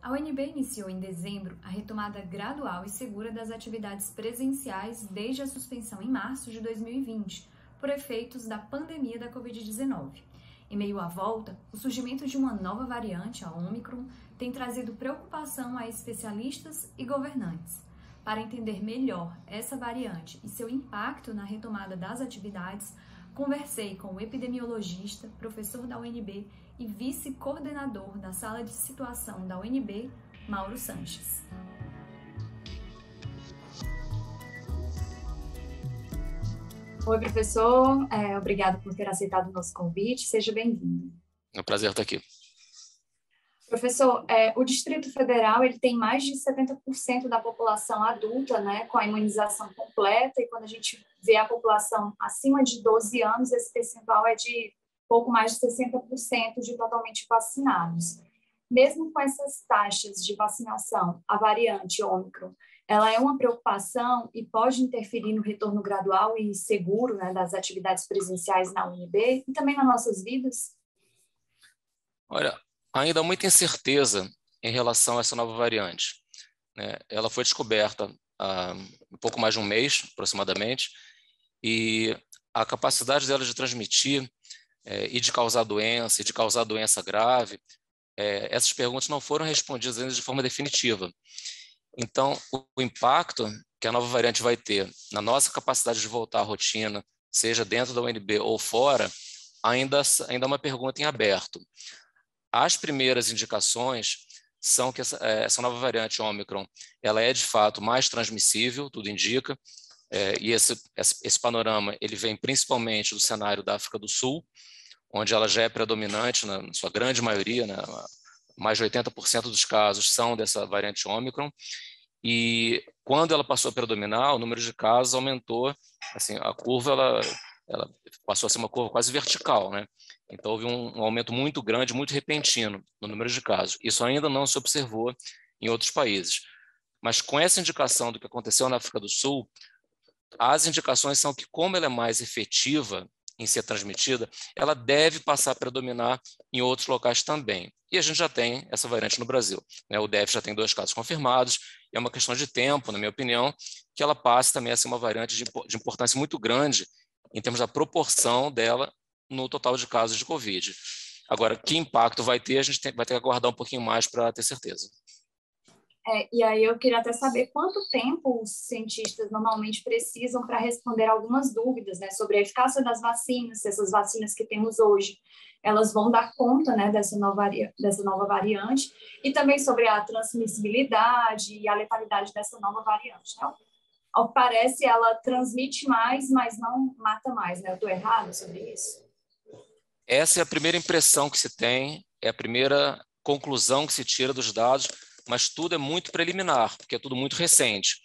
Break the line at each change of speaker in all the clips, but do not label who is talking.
A UNB iniciou em dezembro a retomada gradual e segura das atividades presenciais desde a suspensão em março de 2020, por efeitos da pandemia da Covid-19. Em meio à volta, o surgimento de uma nova variante, a Omicron, tem trazido preocupação a especialistas e governantes. Para entender melhor essa variante e seu impacto na retomada das atividades, conversei com o epidemiologista, professor da UNB e vice-coordenador da sala de situação da UNB, Mauro Sanches. Oi, professor. É, obrigado por ter aceitado o nosso convite. Seja bem-vindo.
É um prazer estar aqui.
Professor, é, o Distrito Federal ele tem mais de 70% da população adulta né, com a imunização completa, e quando a gente vê a população acima de 12 anos, esse percentual é de pouco mais de 60% de totalmente vacinados. Mesmo com essas taxas de vacinação, a variante Ômicron, ela é uma preocupação e pode interferir no retorno gradual e seguro né, das atividades presenciais na UNB e também nas nossas vidas?
Olha, ainda há muita incerteza em relação a essa nova variante. Né? Ela foi descoberta há um pouco mais de um mês, aproximadamente, e a capacidade dela de transmitir é, e de causar doença, e de causar doença grave, é, essas perguntas não foram respondidas ainda de forma definitiva. Então, o, o impacto que a nova variante vai ter na nossa capacidade de voltar à rotina, seja dentro da UNB ou fora, ainda, ainda é uma pergunta em aberto. As primeiras indicações são que essa, é, essa nova variante Omicron, ela é de fato mais transmissível, tudo indica, é, e esse, esse panorama ele vem principalmente do cenário da África do Sul, onde ela já é predominante na, sua grande maioria, né, mais de 80% dos casos são dessa variante Omicron, e quando ela passou a predominar, o número de casos aumentou, assim, a curva ela, ela passou a ser uma curva quase vertical, né? Então, houve um, um, aumento muito grande, muito repentino no número de casos. Isso ainda não se observou em outros países. Mas com essa indicação do que aconteceu na África do Sul, as indicações são que, como ela é mais efetiva em ser transmitida, ela deve passar a predominar em outros locais também. E a gente já tem essa variante no Brasil. Né? O DF já tem dois casos confirmados, e é uma questão de tempo, na minha opinião, que ela passe também a ser uma variante de, de importância muito grande em termos da proporção dela no total de casos de Covid. Agora, que impacto vai ter, a gente tem, vai ter que aguardar um pouquinho mais para ter certeza.
É, e aí eu queria até saber quanto tempo os cientistas normalmente precisam para responder algumas dúvidas né, sobre a eficácia das vacinas, se essas vacinas que temos hoje, elas vão dar conta né, dessa, nova, dessa nova variante, e também sobre a transmissibilidade e a letalidade dessa nova variante. Né? Ao que parece, ela transmite mais, mas não mata mais, né? Eu estou errado sobre isso?
Essa é a primeira impressão que se tem, é a primeira conclusão que se tira dos dados, mas tudo é muito preliminar, porque é tudo muito recente.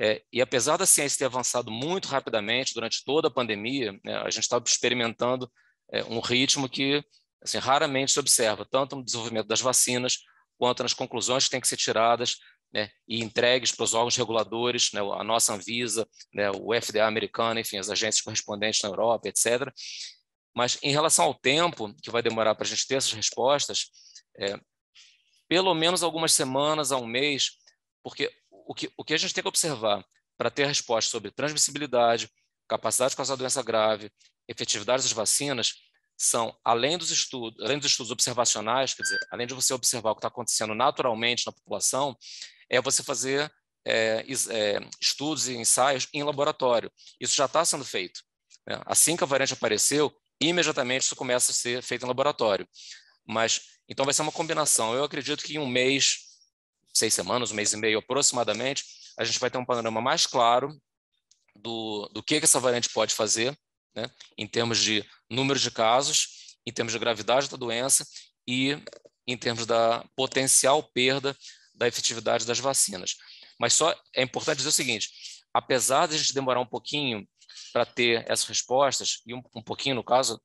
É, e apesar da ciência ter avançado muito rapidamente durante toda a pandemia, né, a gente estava experimentando é, um ritmo que assim, raramente se observa, tanto no desenvolvimento das vacinas, quanto nas conclusões que têm que ser tiradas né, e entregues para os órgãos reguladores, né, a nossa Anvisa, né, o FDA americano, enfim, as agências correspondentes na Europa, etc. Mas em relação ao tempo que vai demorar para a gente ter essas respostas, é, pelo menos algumas semanas a um mês, porque o que, o que a gente tem que observar para ter resposta sobre transmissibilidade, capacidade de causar doença grave, efetividade das vacinas, são, além dos estudos, além dos estudos observacionais, quer dizer, além de você observar o que está acontecendo naturalmente na população, é você fazer é, é, estudos e ensaios em laboratório. Isso já está sendo feito. Né? Assim que a variante apareceu, imediatamente isso começa a ser feito em laboratório. Mas, então vai ser uma combinação. Eu acredito que em um mês, seis semanas, um mês e meio aproximadamente, a gente vai ter um panorama mais claro do, do que, que essa variante pode fazer, né, em termos de número de casos, em termos de gravidade da doença e em termos da potencial perda da efetividade das vacinas. Mas só é importante dizer o seguinte: apesar de a gente demorar um pouquinho para ter essas respostas, e um, um pouquinho no caso,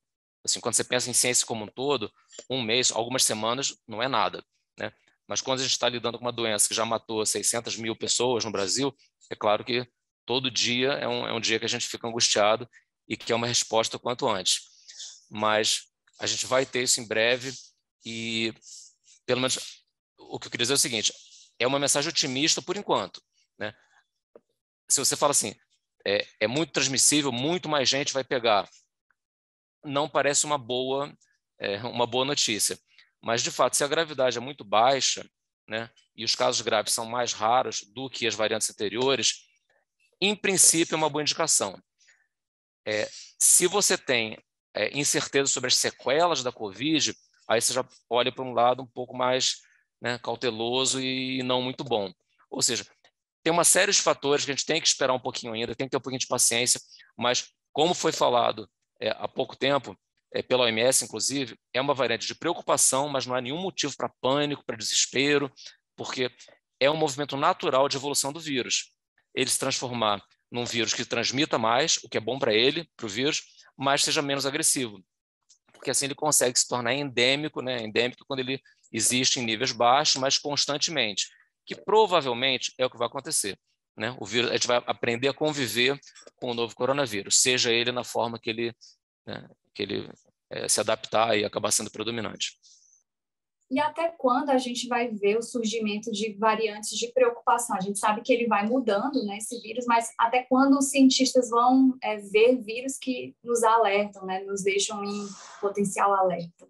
assim, quando você pensa em ciência como um todo, um mês, algumas semanas não é nada, né? Mas quando a gente está lidando com uma doença que já matou 600 mil pessoas no Brasil, é claro que todo dia é um, é um dia que a gente fica angustiado e que é uma resposta quanto antes. Mas a gente vai ter isso em breve e, pelo menos, o que eu queria dizer é o seguinte: é uma mensagem otimista por enquanto. Né? Se você fala assim, é, é muito transmissível, muito mais gente vai pegar, não parece uma boa, é, uma boa notícia. Mas, de fato, se a gravidade é muito baixa, né, e os casos graves são mais raros do que as variantes anteriores, em princípio é uma boa indicação. É, se você tem é, incerteza sobre as sequelas da Covid, aí você já olha para um lado um pouco mais né, cauteloso e não muito bom. Ou seja, tem uma série de fatores que a gente tem que esperar um pouquinho ainda, tem que ter um pouquinho de paciência, mas como foi falado é, há pouco tempo, é, pela OMS, inclusive, é uma variante de preocupação, mas não há nenhum motivo para pânico, para desespero, porque é um movimento natural de evolução do vírus. Ele se transformar num vírus que transmita mais, o que é bom para ele, para o vírus, mas seja menos agressivo. Porque assim ele consegue se tornar endêmico, né? endêmico quando ele existe em níveis baixos, mas constantemente, que provavelmente é o que vai acontecer. Né? O vírus, a gente vai aprender a conviver com o novo coronavírus, seja ele na forma que ele, né, que ele é, se adaptar e acabar sendo predominante.
E até quando a gente vai ver o surgimento de variantes de preocupação? A gente sabe que ele vai mudando, né, esse vírus, mas até quando os cientistas vão é, ver vírus que nos alertam, né, nos deixam em potencial alerta?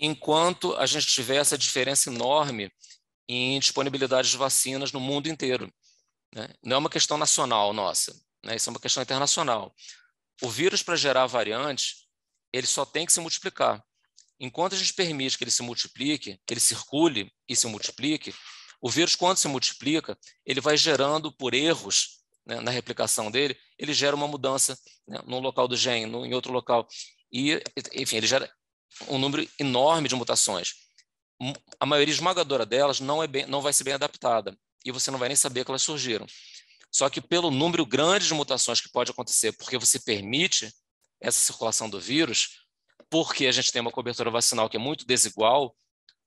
Enquanto a gente tiver essa diferença enorme em disponibilidade de vacinas no mundo inteiro. Né? Não é uma questão nacional nossa, né? isso é uma questão internacional. O vírus, para gerar variantes, ele só tem que se multiplicar. Enquanto a gente permite que ele se multiplique, que ele circule e se multiplique, o vírus, quando se multiplica, ele vai gerando, por erros né, na replicação dele, ele gera uma mudança né, num local do gene, no, em outro local. E, enfim, ele gera um número enorme de mutações. A maioria esmagadora delas não, é bem, não vai ser bem adaptada e você não vai nem saber que elas surgiram. Só que pelo número grande de mutações que pode acontecer, porque você permite essa circulação do vírus, porque a gente tem uma cobertura vacinal que é muito desigual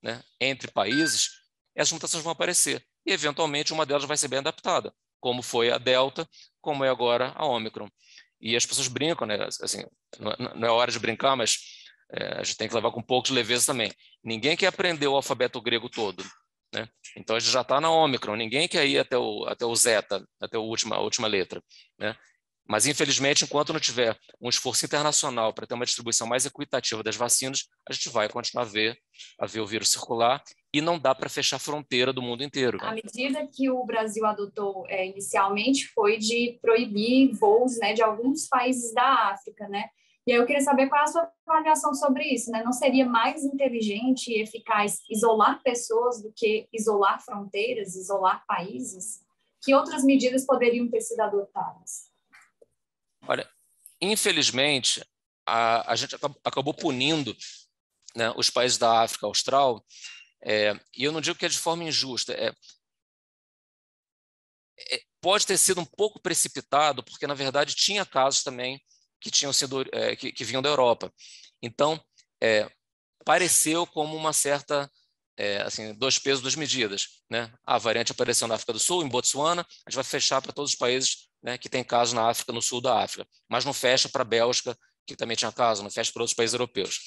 né, entre países, essas mutações vão aparecer. E, eventualmente, uma delas vai ser bem adaptada, como foi a Delta, como é agora a Omicron. E as pessoas brincam, né? Assim, não é hora de brincar, mas é, a gente tem que levar com um pouco de leveza também. Ninguém quer aprender o alfabeto grego todo. Né? Então a gente já está na Ômicron, ninguém quer ir até o, até o zeta, até a última, a última letra. Né? Mas, infelizmente, enquanto não tiver um esforço internacional para ter uma distribuição mais equitativa das vacinas, a gente vai continuar a ver, a ver o vírus circular e não dá para fechar a fronteira do mundo inteiro.
A medida que o Brasil adotou é, inicialmente foi de proibir voos né, de alguns países da África, né? E aí eu queria saber qual é a sua avaliação sobre isso, né? Não seria mais inteligente e eficaz isolar pessoas do que isolar fronteiras, isolar países? Que outras medidas poderiam ter sido adotadas?
Olha, infelizmente, a, a gente acabou punindo né, os países da África Austral, é, e eu não digo que é de forma injusta, é, é, pode ter sido um pouco precipitado, porque, na verdade, tinha casos também que tinham sido é, que, que, vinham da Europa. Então, é, pareceu como uma certa é, assim, dois pesos, duas medidas. Né? A variante apareceu na África do Sul, em Botsuana, a gente vai fechar para todos os países né, que têm casos na África, no sul da África, mas não fecha para a Bélgica, que também tinha caso, não fecha para outros países europeus.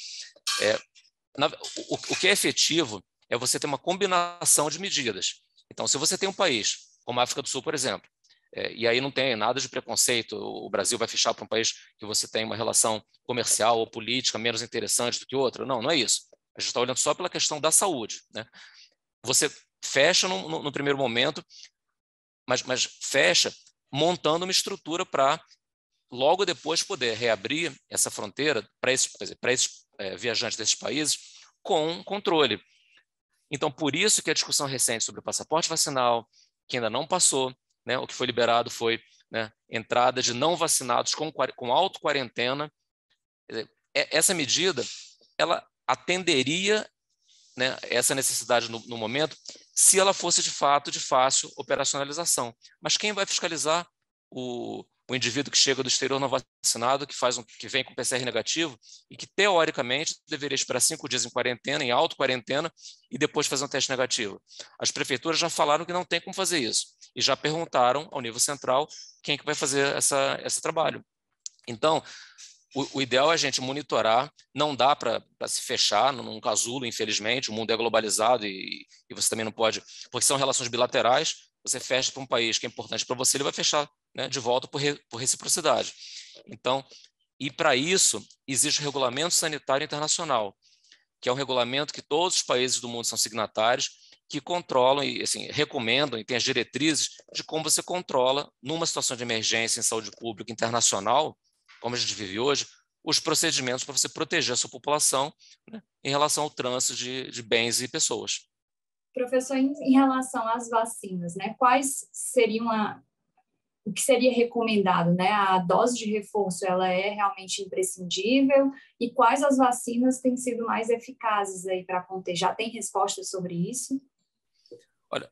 É, na, o, o que é efetivo é você ter uma combinação de medidas. Então, se você tem um país, como a África do Sul, por exemplo, é, e aí não tem nada de preconceito. O Brasil vai fechar para um país que você tem uma relação comercial ou política menos interessante do que outro. Não, não é isso. A gente está olhando só pela questão da saúde. Né? Você fecha no, no, no primeiro momento, mas, mas fecha montando uma estrutura para logo depois poder reabrir essa fronteira para esses, esses é, viajantes desses países com controle. Então, por isso que a discussão recente sobre o passaporte vacinal, que ainda não passou, né, o que foi liberado foi né, entrada de não vacinados com, com auto-quarentena. Essa medida, ela atenderia né, essa necessidade no, no, momento se ela fosse de fato de fácil operacionalização. Mas quem vai fiscalizar o, o indivíduo que chega do exterior não vacinado, que faz um, que vem com PCR negativo e que teoricamente deveria esperar cinco dias em quarentena, em auto-quarentena, e depois fazer um teste negativo. As prefeituras já falaram que não tem como fazer isso e já perguntaram ao nível central quem é que vai fazer essa, esse trabalho. Então, o, o, ideal é a gente monitorar, não dá para se fechar num casulo, infelizmente, o mundo é globalizado e, e você também não pode, porque são relações bilaterais, você fecha para um país que é importante para você, ele vai fechar né, de volta por, re, por reciprocidade. Então, e para isso, existe o Regulamento Sanitário Internacional, que é um regulamento que todos os países do mundo são signatários, que controlam e assim, recomendam e têm as diretrizes de como você controla, numa situação de emergência em saúde pública internacional, como a gente vive hoje, os procedimentos para você proteger a sua população né, em relação ao trânsito de, de bens e pessoas.
Professor, em, em relação às vacinas, né, quais seriam a, o que seria recomendado, né? A dose de reforço, ela é realmente imprescindível? E quais as vacinas têm sido mais eficazes aí para conter? Já tem respostas sobre isso?
Olha,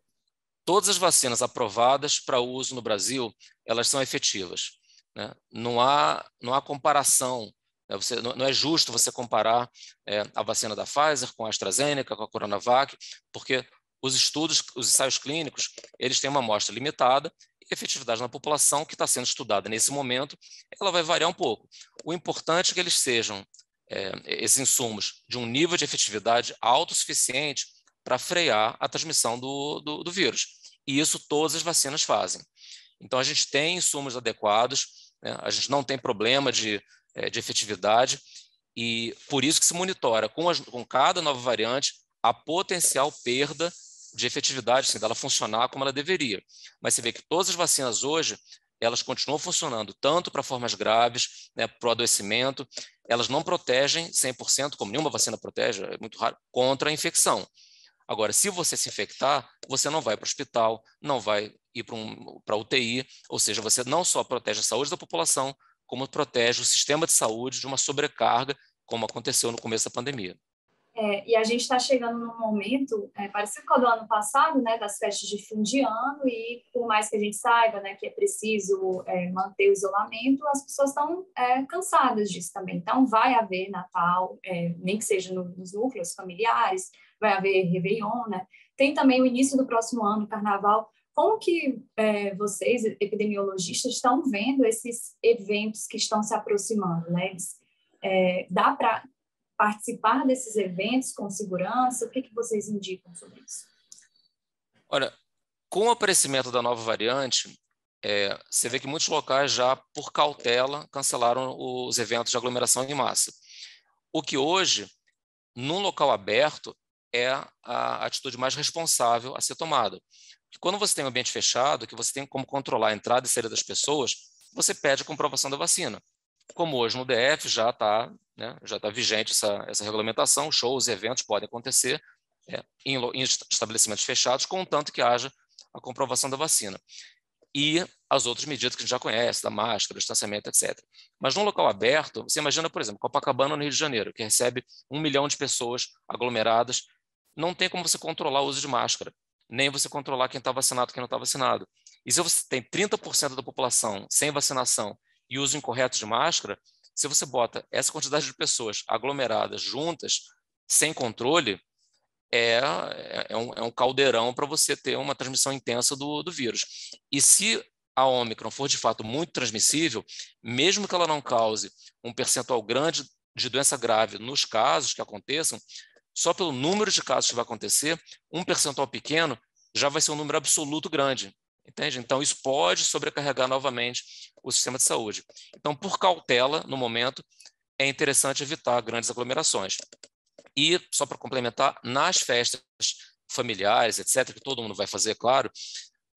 todas as vacinas aprovadas para uso no Brasil, elas são efetivas. Né? Não, há, não há comparação, né? você, não, é justo você comparar é, a vacina da Pfizer com a AstraZeneca, com a Coronavac, porque os estudos, os ensaios clínicos, eles têm uma amostra limitada efetividade na população que está sendo estudada nesse momento, ela vai variar um pouco. O importante é que eles sejam, é, esses insumos, de um nível de efetividade autossuficiente para frear a transmissão do, do, do vírus. E isso todas as vacinas fazem. Então, a gente tem insumos adequados, né? A gente não tem problema de, é, de efetividade e por isso que se monitora com, as, com cada nova variante a potencial perda de efetividade, assim, dela funcionar como ela deveria. Mas você vê que todas as vacinas hoje, elas continuam funcionando tanto para formas graves, né, para o adoecimento, elas não protegem 100%, como nenhuma vacina protege, é muito raro, contra a infecção. Agora, se você se infectar, você não vai para o hospital, não vai ir para um, UTI, ou seja, você não só protege a saúde da população, como protege o sistema de saúde de uma sobrecarga, como aconteceu no começo da pandemia.
É, e a gente está chegando num momento é, parecido com o do ano passado, né, das festas de fim de ano, e por mais que a gente saiba né, que é preciso é, manter o isolamento, as pessoas estão é, cansadas disso também. Então, vai haver Natal, é, nem que seja no, nos núcleos familiares, vai haver Réveillon, né? Tem também o início do próximo ano, Carnaval. Como que é, vocês, epidemiologistas, estão vendo esses eventos que estão se aproximando, né? Eles, dá para participar desses eventos com segurança? O que, que vocês indicam sobre isso?
Olha, com o aparecimento da nova variante, é, você vê que muitos locais já, por cautela, cancelaram os eventos de aglomeração em massa. O que hoje, num local aberto, é a atitude mais responsável a ser tomada. quando você tem um ambiente fechado, que você tem como controlar a entrada e saída das pessoas, você pede a comprovação da vacina. Como hoje no DF já está né, já tá vigente essa, essa regulamentação, shows e eventos podem acontecer é, em, em estabelecimentos fechados, contanto que haja a comprovação da vacina. E as outras medidas que a gente já conhece, da máscara, distanciamento, etc. Mas num local aberto, você imagina, por exemplo, Copacabana, no Rio de Janeiro, que recebe um milhão de pessoas aglomeradas não tem como você controlar o uso de máscara, nem você controlar quem está vacinado e quem não está vacinado. E se você tem 30% da população sem vacinação e uso incorreto de máscara, se você bota essa quantidade de pessoas aglomeradas juntas, sem controle, é, é, um, é um caldeirão para você ter uma transmissão intensa do, do vírus. E se a Omicron for de fato muito transmissível, mesmo que ela não cause um percentual grande de doença grave nos casos que aconteçam, só pelo número de casos que vai acontecer, um percentual pequeno já vai ser um número absoluto grande. Entende? Então, isso pode sobrecarregar novamente o sistema de saúde. Então, por cautela, no momento, é interessante evitar grandes aglomerações. E, só para complementar, nas festas familiares, etc., que todo mundo vai fazer, claro,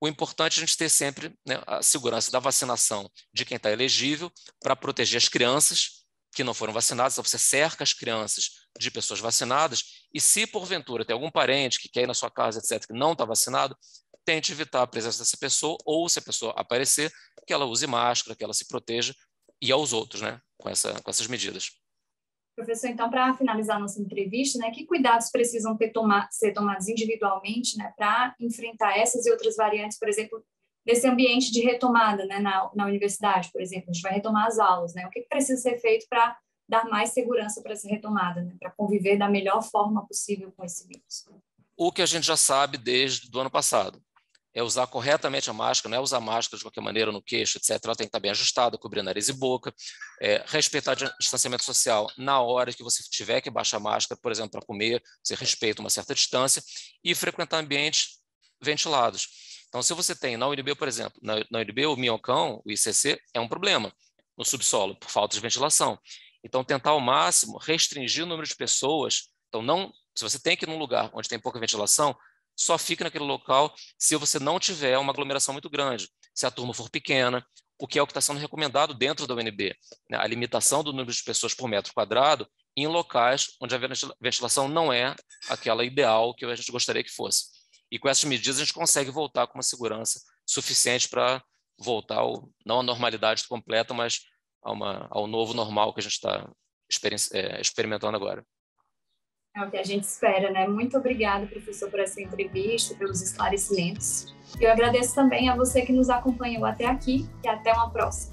o importante é a gente ter sempre né, a segurança da vacinação de quem está elegível para proteger as crianças que não foram vacinadas, então você cerca as crianças de pessoas vacinadas, e se porventura tem algum parente que quer ir na sua casa, etc., que não está vacinado, tente evitar a presença dessa pessoa, ou se a pessoa aparecer, que ela use máscara, que ela se proteja, e aos outros, né, com, essa, com essas medidas.
Professor, então, para finalizar nossa entrevista, né, que cuidados precisam ser tomados individualmente né, para enfrentar essas e outras variantes, por exemplo, desse ambiente de retomada né, na, na universidade, por exemplo, a gente vai retomar as aulas, né? O que, que precisa ser feito para dar mais segurança para essa retomada, né, para conviver da melhor forma possível com esse vírus?
O que a gente já sabe desde o ano passado. É usar corretamente a máscara, não é usar máscara de qualquer maneira no queixo, etc. Ela tem que estar bem ajustada, cobrir nariz e boca. É, respeitar distanciamento social na hora que você tiver que baixar a máscara, por exemplo, para comer, você respeita uma certa distância e frequentar ambientes ventilados. Então, se você tem na UNB, por exemplo, na, na UNB o minhocão, o ICC, é um problema no subsolo, por falta de ventilação. Então, tentar ao máximo restringir o número de pessoas. Então, não, se você tem que ir num lugar onde tem pouca ventilação, só fique naquele local se você não tiver uma aglomeração muito grande, se a turma for pequena, o que é o que está sendo recomendado dentro da UNB, né? a limitação do número de pessoas por metro quadrado em locais onde a ventilação não é aquela ideal que a gente gostaria que fosse. E com essas medidas a gente consegue voltar com uma segurança suficiente para voltar ao, não à normalidade completa, mas uma, ao novo normal que a gente está é, experimentando agora.
É o que a gente espera, né? Muito obrigada, professor, por essa entrevista, pelos esclarecimentos. Eu agradeço também a você que nos acompanhou até aqui e até uma próxima.